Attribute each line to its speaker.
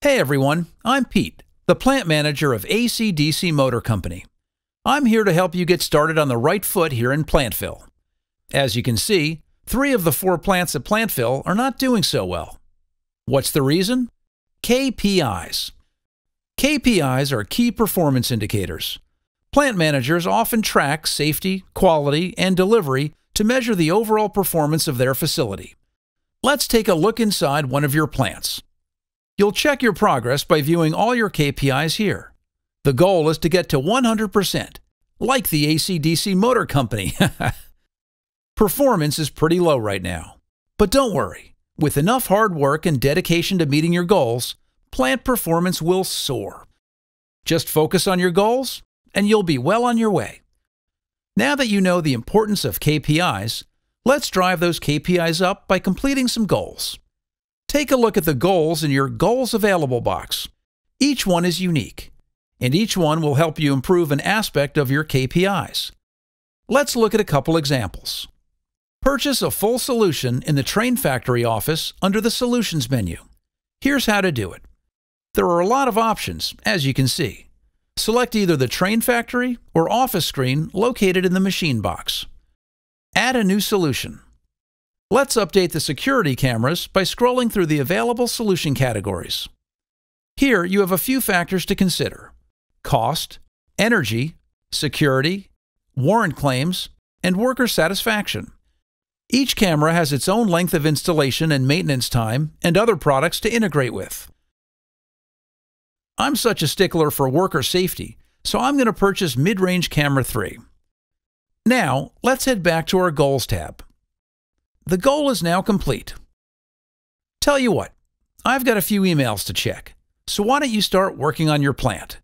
Speaker 1: Hey everyone, I'm Pete, the plant manager of AC/DC Motor Company. I'm here to help you get started on the right foot here in Plantville. As you can see, three of the four plants at Plantville are not doing so well. What's the reason? KPIs. KPIs are key performance indicators. Plant managers often track safety, quality, and delivery to measure the overall performance of their facility. Let's take a look inside one of your plants. You'll check your progress by viewing all your KPIs here. The goal is to get to 100%, like the AC/DC Motor Company. Performance is pretty low right now. But don't worry, with enough hard work and dedication to meeting your goals, plant performance will soar. Just focus on your goals, and you'll be well on your way. Now that you know the importance of KPIs, let's drive those KPIs up by completing some goals. Take a look at the goals in your Goals Available box. Each one is unique, and each one will help you improve an aspect of your KPIs. Let's look at a couple examples. Purchase a full solution in the Train Factory office under the Solutions menu. Here's how to do it. There are a lot of options, as you can see. Select either the Train Factory or Office screen located in the machine box. Add a new solution. Let's update the security cameras by scrolling through the available solution categories. Here you have a few factors to consider cost, energy, security, warrant claims, and worker satisfaction. Each camera has its own length of installation and maintenance time and other products to integrate with. I'm such a stickler for worker safety, so I'm going to purchase Mid-Range Camera 3. Now, let's head back to our Goals tab. The goal is now complete. Tell you what, I've got a few emails to check, so why don't you start working on your plant?